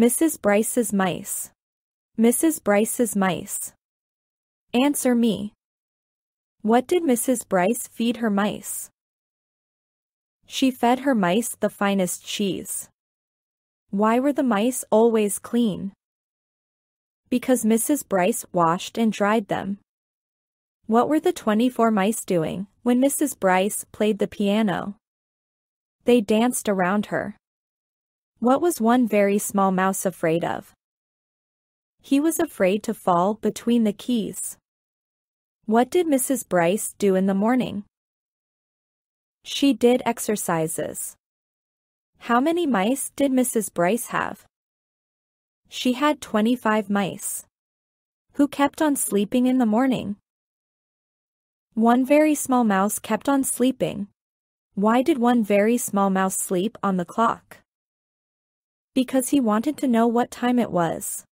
Mrs. Brice's mice. Mrs. Brice's mice. Answer me. What did Mrs. Brice feed her mice? She fed her mice the finest cheese. Why were the mice always clean? Because Mrs. Brice washed and dried them. What were the 24 mice doing when Mrs. Brice played the piano? They danced around her. What was one very small mouse afraid of? He was afraid to fall between the keys. What did Mrs. Brice do in the morning? She did exercises. How many mice did Mrs. Brice have? She had 25 mice. Who kept on sleeping in the morning? One very small mouse kept on sleeping. Why did one very small mouse sleep on the clock? Because he wanted to know what time it was.